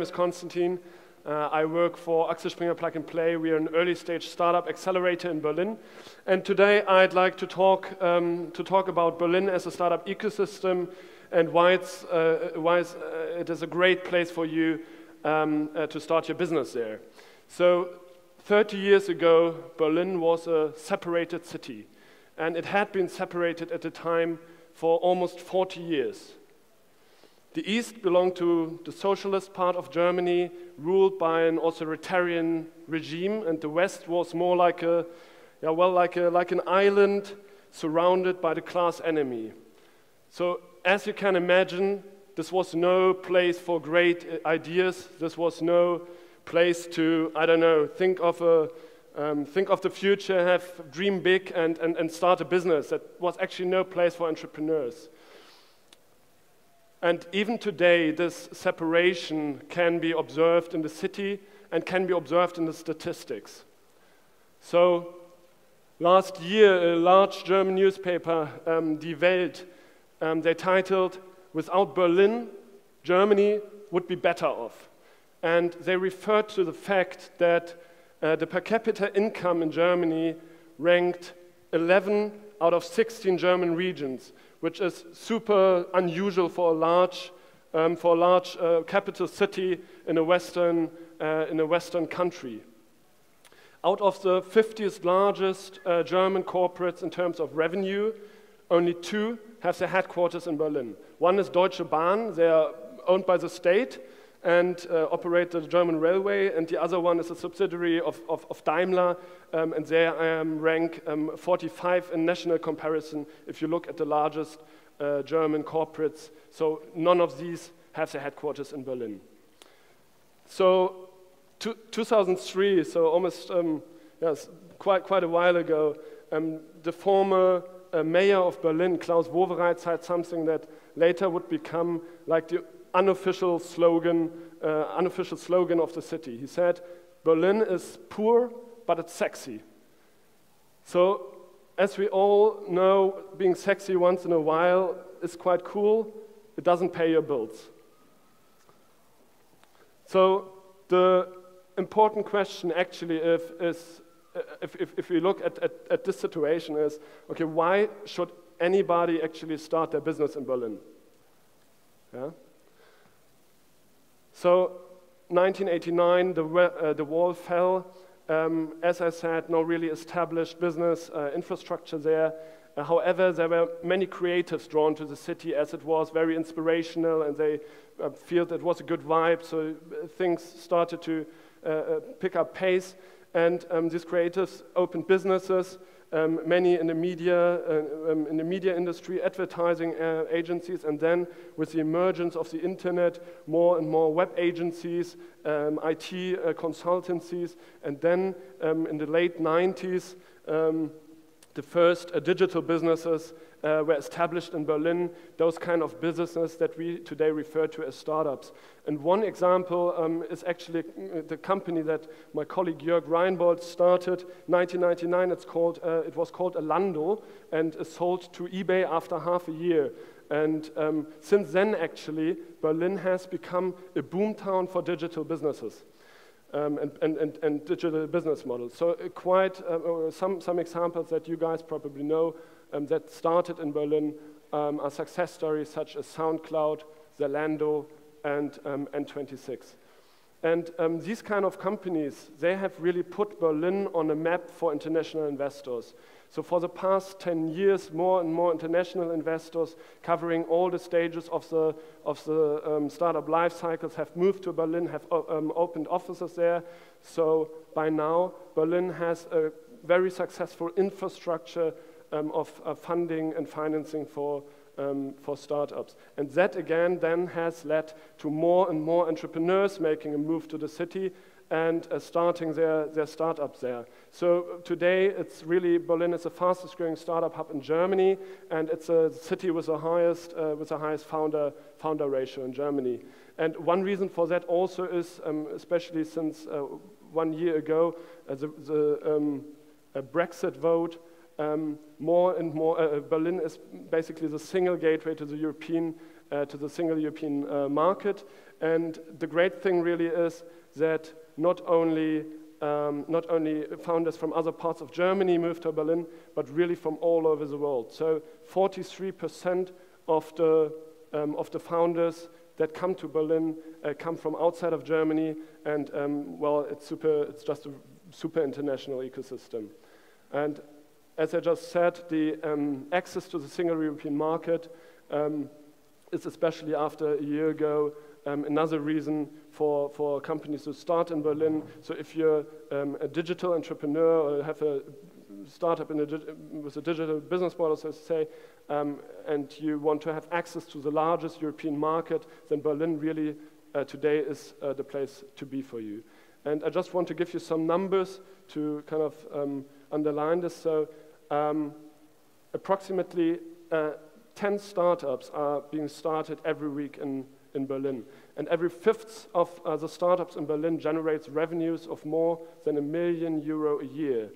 name is Constantin. Uh, I work for Axel Springer Plug and Play. We are an early stage startup accelerator in Berlin. And today I'd like to talk, um, to talk about Berlin as a startup ecosystem and why, it's, uh, why it's, uh, it is a great place for you um, uh, to start your business there. So 30 years ago, Berlin was a separated city. And it had been separated at the time for almost 40 years. The East belonged to the socialist part of Germany, ruled by an authoritarian regime, and the West was more like a, yeah, well, like, a, like an island surrounded by the class enemy. So, as you can imagine, this was no place for great ideas. This was no place to, I don't know, think of, a, um, think of the future, have dream big, and, and, and start a business. That was actually no place for entrepreneurs. And even today, this separation can be observed in the city and can be observed in the statistics. So, last year, a large German newspaper, um, Die Welt, um, they titled, Without Berlin, Germany would be better off. And they referred to the fact that uh, the per capita income in Germany ranked 11 out of 16 German regions, which is super unusual for a large, um, for a large uh, capital city in a, Western, uh, in a Western country. Out of the 50th largest uh, German corporates in terms of revenue, only two have their headquarters in Berlin. One is Deutsche Bahn, they are owned by the state, and uh, operate the German railway, and the other one is a subsidiary of, of, of Daimler, um, and they um, rank um, 45 in national comparison if you look at the largest uh, German corporates. So none of these have their headquarters in Berlin. So 2003, so almost um, yes, quite, quite a while ago, um, the former uh, mayor of Berlin, Klaus Wowereit, said something that later would become like the unofficial slogan, uh, unofficial slogan of the city. He said, Berlin is poor, but it's sexy. So, as we all know, being sexy once in a while is quite cool. It doesn't pay your bills. So, the important question actually if, is, if, if, if we look at, at, at this situation is, okay, why should anybody actually start their business in Berlin? Yeah? So 1989, the, uh, the wall fell. Um, as I said, no really established business uh, infrastructure there. Uh, however, there were many creatives drawn to the city as it was very inspirational and they uh, felt it was a good vibe, so uh, things started to uh, pick up pace. And um, these creatives opened businesses um, many in the media, uh, um, in the media industry, advertising uh, agencies, and then with the emergence of the internet, more and more web agencies, um, IT uh, consultancies, and then um, in the late 90s, um, the first uh, digital businesses uh, were established in Berlin, those kind of businesses that we today refer to as startups. And one example um, is actually uh, the company that my colleague Jörg Rheinboldt started 1999. It's called, uh, it was called Alando and sold to eBay after half a year. And um, since then, actually, Berlin has become a boomtown for digital businesses. Um, and, and, and, and, digital business models. So uh, quite uh, some, some examples that you guys probably know um, that started in Berlin um, are success stories such as SoundCloud, Zalando, and um, N26. And um, these kind of companies, they have really put Berlin on a map for international investors. So for the past 10 years, more and more international investors covering all the stages of the, of the um, startup life cycles have moved to Berlin, have um, opened offices there. So by now, Berlin has a very successful infrastructure um, of, funding and financing for, um, for startups. And that again then has led to more and more entrepreneurs making a move to the city and uh, starting their, their startups there. So today it's really, Berlin is the fastest growing startup hub in Germany and it's a city with the highest, uh, with the highest founder, founder ratio in Germany. And one reason for that also is, um, especially since uh, one year ago, uh, the, the um, Brexit vote um, more and more, uh, uh, Berlin is basically the single gateway to the European, uh, to the single European uh, market. And the great thing really is that not only um, not only founders from other parts of Germany moved to Berlin, but really from all over the world. So 43% of the, um, of the founders that come to Berlin uh, come from outside of Germany, and um, well, it's, super, it's just a super international ecosystem. And as I just said, the um, access to the single European market um, is especially after a year ago um, another reason for, for companies to start in Berlin. So if you're um, a digital entrepreneur or have a startup in a, with a digital business model, so to say, um, and you want to have access to the largest European market, then Berlin really uh, today is uh, the place to be for you. And I just want to give you some numbers to kind of um, underline this. So um, approximately uh, 10 startups are being started every week in in Berlin. And every fifth of uh, the startups in Berlin generates revenues of more than a million euro a year.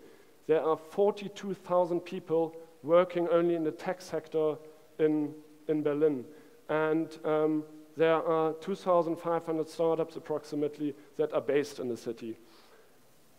There are 42,000 people working only in the tech sector in, in Berlin. And um, there are 2,500 startups approximately that are based in the city.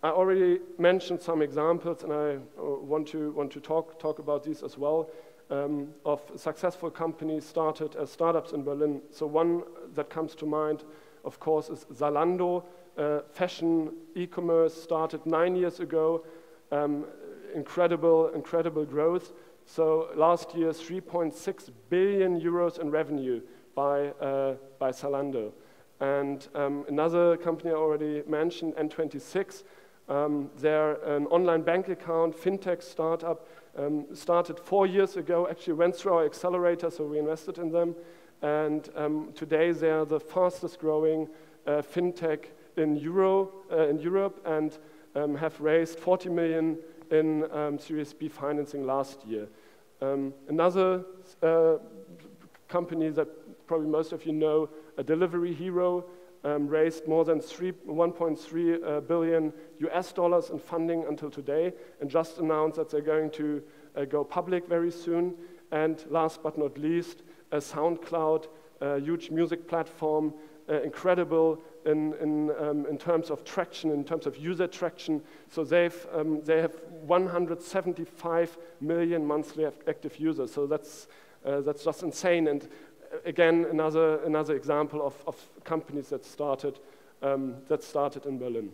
I already mentioned some examples, and I uh, want to, want to talk, talk about these as well um, of successful companies started as startups in Berlin. So one that comes to mind, of course, is Zalando. Uh, fashion e-commerce started nine years ago. Um, incredible, incredible growth. So last year, 3.6 billion euros in revenue by, uh, by Zalando. And um, another company I already mentioned, N26, um, they're an online bank account, fintech startup, um, started four years ago, actually went through our accelerator, so we invested in them. And um, today they are the fastest growing uh, fintech in, Euro, uh, in Europe and um, have raised 40 million in um, Series B financing last year. Um, another uh, company that probably most of you know, a Delivery Hero, um, raised more than 1.3 uh, billion US dollars in funding until today, and just announced that they're going to uh, go public very soon. And last but not least, a SoundCloud, a huge music platform, uh, incredible in, in, um, in, terms of traction, in terms of user traction. So they've, um, they have 175 million monthly active users. So that's, uh, that's just insane. And again, another, another example of, of companies that started, um, that started in Berlin.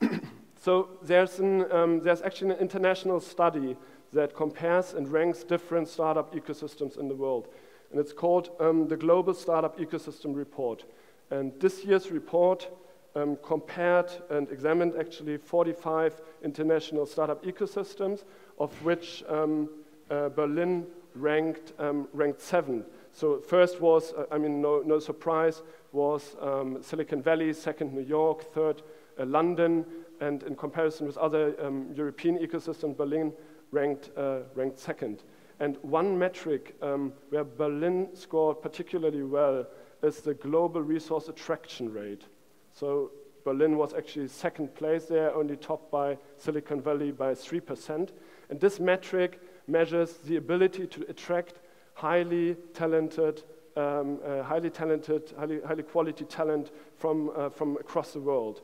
so there's, an, um, there's actually an international study that compares and ranks different startup ecosystems in the world. And it's called um, the Global Startup Ecosystem Report. And this year's report um, compared and examined actually 45 international startup ecosystems, of which um, uh, Berlin ranked, um, ranked seventh. So first was, uh, I mean, no, no surprise, was um, Silicon Valley, second New York, third uh, London, and in comparison with other um, European ecosystems, Berlin ranked, uh, ranked second. And one metric um, where Berlin scored particularly well is the global resource attraction rate. So Berlin was actually second place there, only topped by Silicon Valley by 3%. And this metric measures the ability to attract highly talented, um, uh, highly talented, highly, highly quality talent from, uh, from across the world.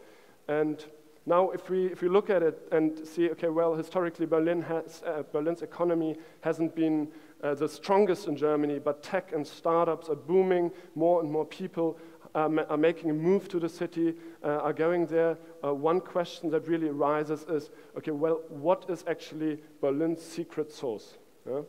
And now, if we, if we look at it and see, okay, well, historically Berlin has, uh, Berlin's economy hasn't been uh, the strongest in Germany, but tech and startups are booming, more and more people are making a move to the city, uh, are going there, uh, one question that really arises is, okay, well, what is actually Berlin's secret sauce? Yeah?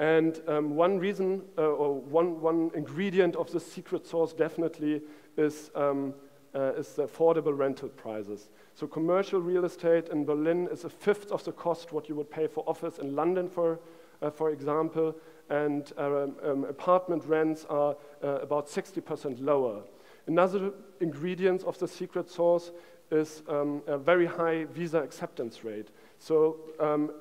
And um, one reason, uh, or one, one ingredient of the secret sauce definitely is, um, uh, is the affordable rental prices. So commercial real estate in Berlin is a fifth of the cost what you would pay for office in London, for, uh, for example and um, um, apartment rents are uh, about 60% lower. Another ingredient of the secret sauce is um, a very high visa acceptance rate. So um,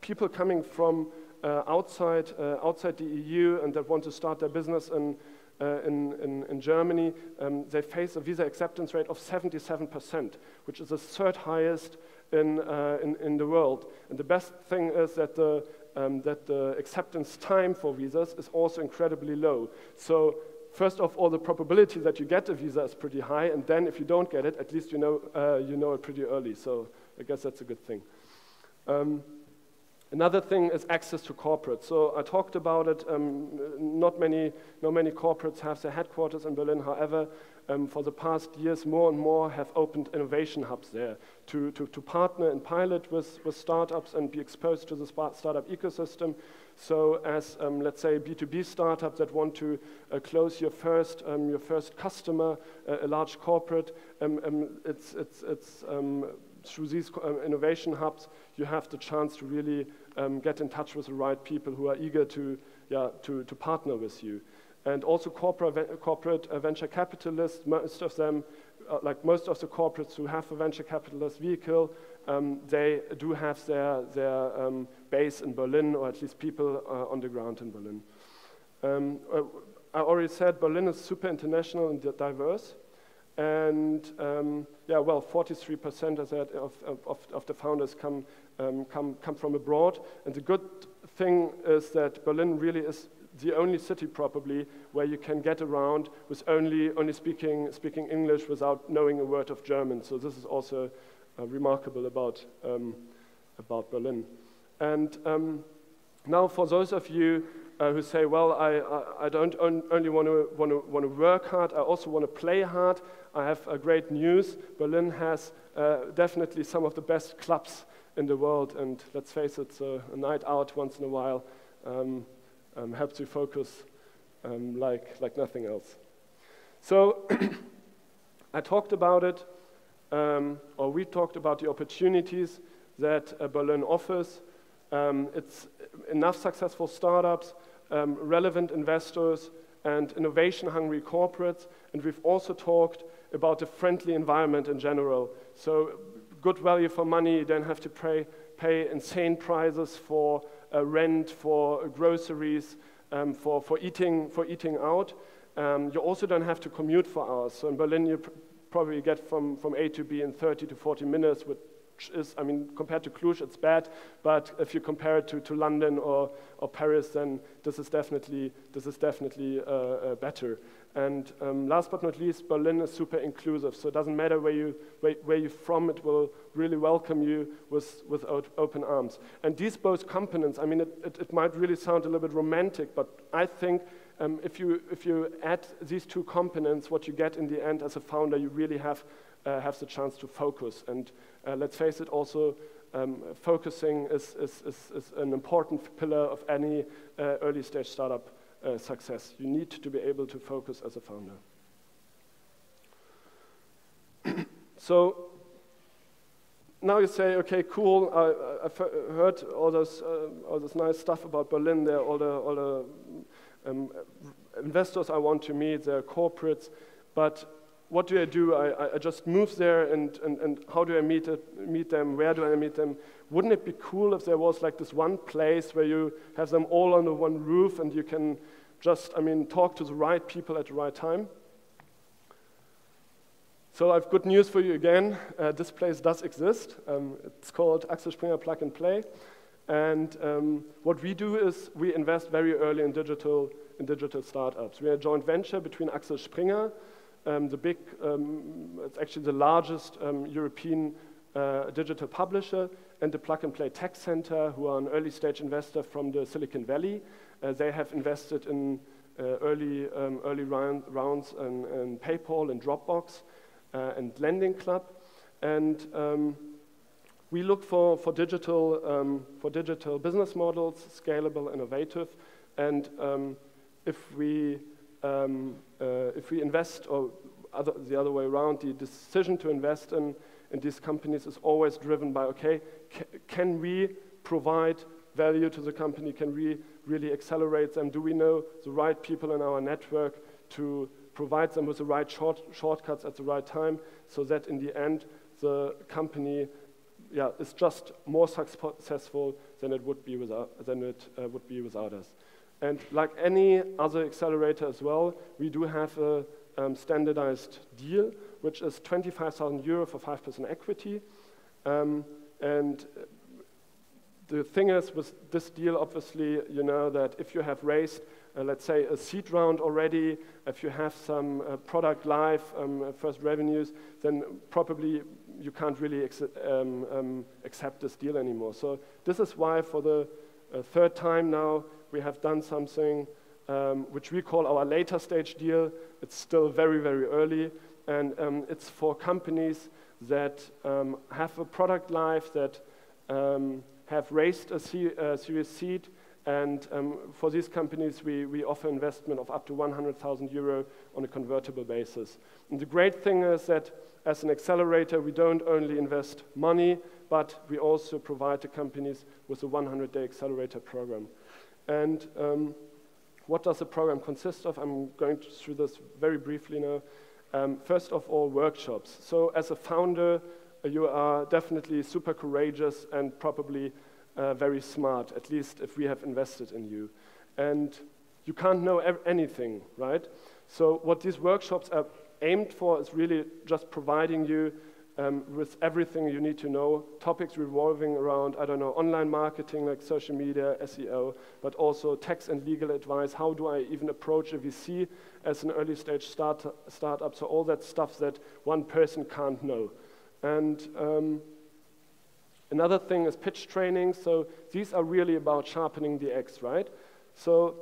people coming from uh, outside, uh, outside the EU and that want to start their business in, uh, in, in, in, Germany, um, they face a visa acceptance rate of 77%, which is the third highest in, uh, in, in, the world. And the best thing is that the um, that the acceptance time for visas is also incredibly low. So first of all, the probability that you get a visa is pretty high, and then if you don't get it, at least you know, uh, you know it pretty early. So I guess that's a good thing. Um, another thing is access to corporates. So I talked about it. Um, not many, not many corporates have their headquarters in Berlin. However, um, for the past years, more and more have opened innovation hubs there to, to, to partner and pilot with, with startups and be exposed to the startup ecosystem. So as, um, let's say, B2B startup that want to uh, close your first, um, your first customer, uh, a large corporate, um, um, it's, it's, it's um, through these innovation hubs, you have the chance to really get in touch with the right people who are eager to, yeah, to, to partner with you and also corporate, corporate uh, venture capitalists, most of them, uh, like most of the corporates who have a venture capitalist vehicle, um, they do have their, their um, base in Berlin, or at least people uh, on the ground in Berlin. Um, uh, I already said Berlin is super international and diverse. And um, yeah, well, 43% of, that, of, of, of, the founders come, um, come, come from abroad. And the good thing is that Berlin really is the only city probably where you can get around with only, only speaking, speaking English without knowing a word of German. So this is also uh, remarkable about, um, about Berlin. And um, now for those of you uh, who say, well, I, I, I don't on, only want to, want, to, want to work hard, I also want to play hard, I have uh, great news. Berlin has uh, definitely some of the best clubs in the world, and let's face it, a night out once in a while um, um, helps you focus um, like, like nothing else. So I talked about it, um, or we talked about the opportunities that uh, Berlin offers. Um, it's enough successful startups, um, relevant investors, and innovation-hungry corporates. And we've also talked about a friendly environment in general. So good value for money, you don't have to pay, pay insane prices for uh, rent, for groceries, um, for, for, eating, for eating out. Um, you also don't have to commute for hours. So in Berlin, you pr probably get from, from A to B in 30 to 40 minutes, is, I mean, compared to Cluj, it's bad. But if you compare it to, to London or, or Paris, then this is definitely, this is definitely uh, uh, better. And um, last but not least, Berlin is super inclusive. So it doesn't matter where, you, where, where you're from, it will really welcome you with, with open arms. And these both components, I mean, it, it, it might really sound a little bit romantic, but I think um, if, you, if you add these two components, what you get in the end as a founder, you really have, uh, have the chance to focus. And uh, let's face it, also, um, focusing is, is, is, is, an important pillar of any uh, early stage startup uh, success. You need to be able to focus as a founder. so now you say, okay, cool. I, have heard all this, uh, all this nice stuff about Berlin. There, all the, all the um, investors I want to meet. There are corporates, but what do I do? I, I just move there, and, and, and how do I meet, it, meet them? Where do I meet them? Wouldn't it be cool if there was like this one place where you have them all under one roof and you can just, I mean, talk to the right people at the right time? So I have good news for you again. Uh, this place does exist. Um, it's called Axel Springer Plug and Play. And um, what we do is we invest very early in digital, in digital startups. We are a joint venture between Axel Springer, um, the big, um, it's actually the largest um, European uh, digital publisher, and the Plug and Play Tech Center, who are an early stage investor from the Silicon Valley. Uh, they have invested in uh, early, um, early round, rounds in, in, PayPal and Dropbox uh, and Lending Club. And um, we look for, for, digital, um, for digital business models, scalable, innovative, and um, if we um, uh, if we invest, or other, the other way around, the decision to invest in, in these companies is always driven by, okay, can we provide value to the company? Can we really accelerate them? Do we know the right people in our network to provide them with the right short, shortcuts at the right time so that in the end the company yeah, is just more successful than it would be without, than it, uh, would be without us. And like any other accelerator as well, we do have a um, standardized deal, which is 25,000 euro for 5% equity. Um, and the thing is with this deal, obviously, you know that if you have raised, uh, let's say, a seed round already, if you have some uh, product live, um, uh, first revenues, then probably you can't really um, um, accept this deal anymore. So this is why for the uh, third time now, we have done something um, which we call our later stage deal. It's still very, very early, and um, it's for companies that um, have a product live that have raised a, C, a Series Seed, and um, for these companies, we, we offer investment of up to 100,000 euro on a convertible basis. And the great thing is that as an accelerator, we don't only invest money, but we also provide the companies with a 100-day accelerator program. And um, what does the program consist of? I'm going through this very briefly now. Um, first of all, workshops. So as a founder, you are definitely super courageous and probably uh, very smart, at least if we have invested in you. And you can't know anything, right? So what these workshops are aimed for is really just providing you um, with everything you need to know, topics revolving around, I don't know, online marketing like social media, SEO, but also tax and legal advice. How do I even approach a VC as an early stage start startup? So all that stuff that one person can't know. And um, another thing is pitch training. So these are really about sharpening the axe, right? So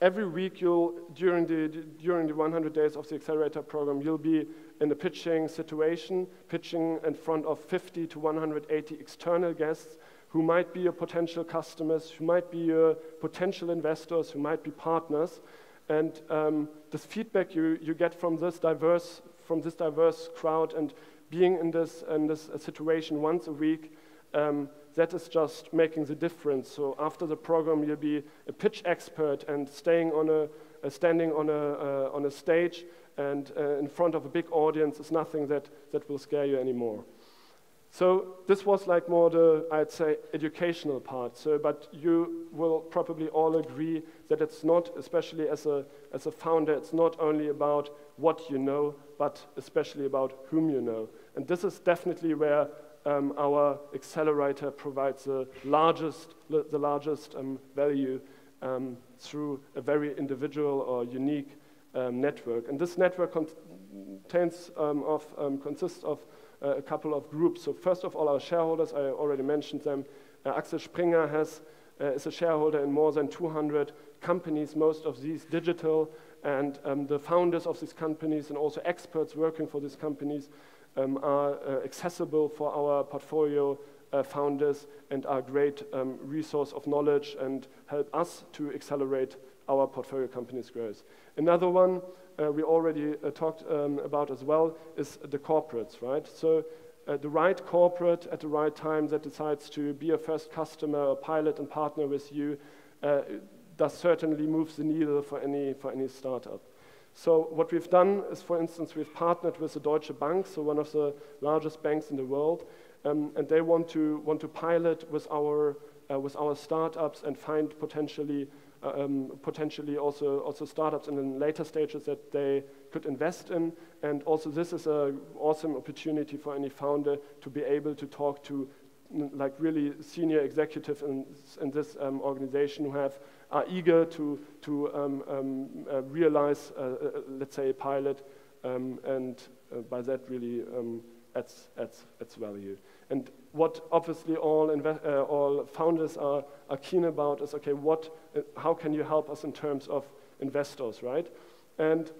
every week you'll, during the, during the 100 days of the accelerator program, you'll be in a pitching situation, pitching in front of 50 to 180 external guests who might be your potential customers, who might be your potential investors, who might be partners. And um, this feedback you, you get from this diverse, from this diverse crowd and being in this, in this situation once a week, um, that is just making the difference. So after the program, you'll be a pitch expert and staying on a, uh, standing on a, uh, on a stage and uh, in front of a big audience is nothing that, that will scare you anymore. So this was like more the, I'd say, educational part. So, but you will probably all agree that it's not, especially as a, as a founder, it's not only about what you know, but especially about whom you know. And this is definitely where um, our accelerator provides the largest, the largest um, value um, through a very individual or unique um, network. And this network contains um, of, um, consists of a couple of groups. So first of all, our shareholders, I already mentioned them. Uh, Axel Springer has, uh, is a shareholder in more than 200 companies, most of these digital, and um, the founders of these companies and also experts working for these companies um, are uh, accessible for our portfolio uh, founders and are great um, resource of knowledge and help us to accelerate our portfolio companies' growth. Another one uh, we already uh, talked um, about as well is the corporates, right? So uh, the right corporate at the right time that decides to be a first customer, a pilot and partner with you, uh, does certainly move the needle for any, for any startup. So what we've done is, for instance, we've partnered with the Deutsche Bank, so one of the largest banks in the world, um, and they want to, want to pilot with our, uh, with our startups and find potentially um, potentially also, also startups in the later stages that they could invest in. And also this is an awesome opportunity for any founder to be able to talk to like really senior executives in, in this um, organization who have are eager to, to um, um, uh, realize, uh, uh, let's say, a pilot, um, and uh, by that really um, adds, adds, adds value. And what obviously all, uh, all founders are, are keen about is, okay, what, uh, how can you help us in terms of investors, right? And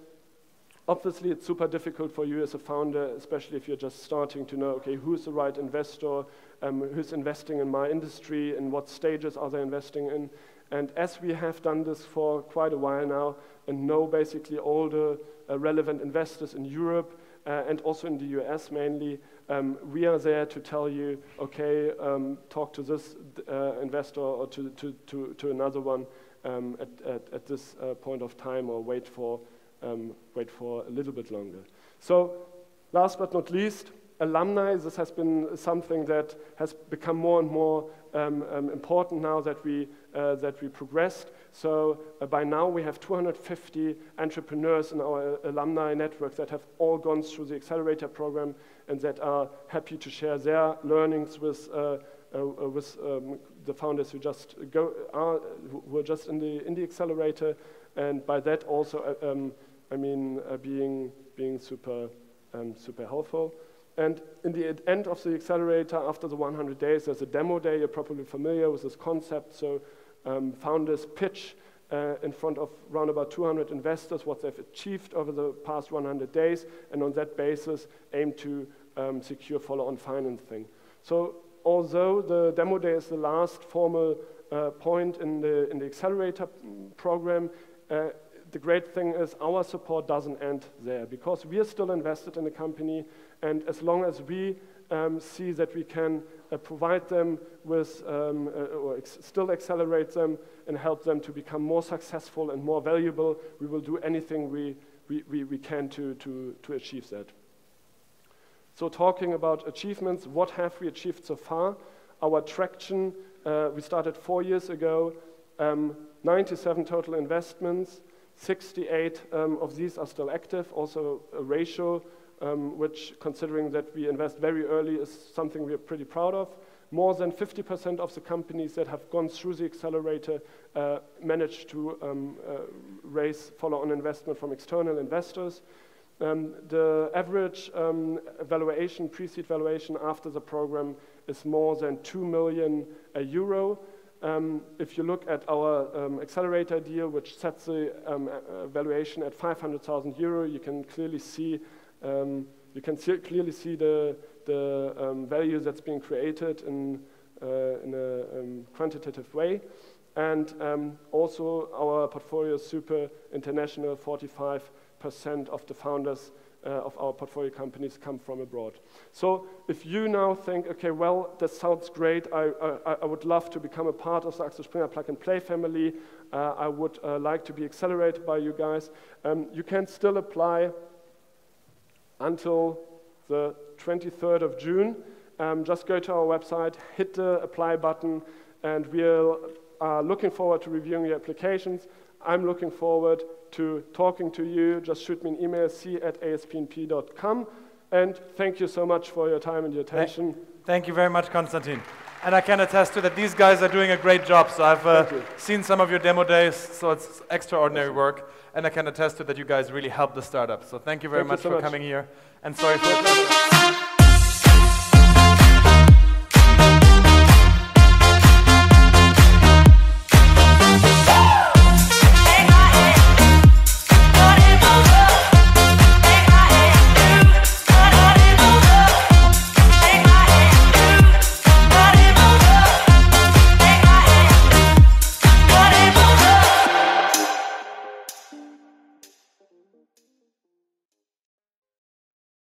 obviously it's super difficult for you as a founder, especially if you're just starting to know, okay, who's the right investor, um, who's investing in my industry, and what stages are they investing in. And as we have done this for quite a while now and know basically all the uh, relevant investors in Europe uh, and also in the US mainly, um, we are there to tell you, okay, um, talk to this uh, investor or to, to, to, to another one um, at, at, at, this uh, point of time or wait for, um, wait for a little bit longer. So last but not least, alumni, this has been something that has become more and more um, um, important now that we uh, that we progressed. So uh, by now we have 250 entrepreneurs in our alumni network that have all gone through the accelerator program and that are happy to share their learnings with, uh, uh, with um, the founders who just go are who are just in the in the accelerator, and by that also, uh, um, I mean, uh, being being super um, super helpful. And in the end of the accelerator, after the 100 days, there's a demo day. You're probably familiar with this concept. So um, founders pitch uh, in front of around about 200 investors what they've achieved over the past 100 days, and on that basis, aim to um, secure follow-on financing. So although the demo day is the last formal uh, point in the, in the accelerator program, uh, the great thing is our support doesn't end there because we are still invested in the company, and as long as we um, see that we can uh, provide them with, um, uh, or ex still accelerate them and help them to become more successful and more valuable, we will do anything we, we, we, we can to, to, to achieve that. So talking about achievements, what have we achieved so far? Our traction, uh, we started four years ago, um, 97 total investments, 68 um, of these are still active, also a ratio um, which, considering that we invest very early, is something we are pretty proud of. More than 50% of the companies that have gone through the accelerator uh, managed to um, uh, raise follow-on investment from external investors. Um, the average um, valuation, pre-seed valuation after the program is more than 2 million uh, euro. Um, if you look at our um, accelerator deal, which sets the um, uh, valuation at 500,000 euro, you can clearly see um, you can see, clearly see the, the value that's being created in, uh, in a quantitative way. And also our portfolio is super international, 45 percent of the founders uh, of our portfolio companies come from abroad. So if you now think, okay, well, that sounds great, I, I, I would love to become a part of the Axel Springer Plug and Play family, uh, I would uh, like to be accelerated by you guys, um, you can still apply until the 23rd of June. Um, just go to our website, hit the apply button, and we're uh, looking forward to reviewing your applications. I'm looking forward to talking to you. Just shoot me an email, c at aspnp.com. And thank you so much for your time and your attention. Thank you very much, Constantin. And I can attest to that these guys are doing a great job. So I've uh, seen some of your demo days, so it's extraordinary work. And I can attest to that you guys really helped the startup. So thank you very thank much you so for much. coming here. And sorry for...